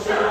show.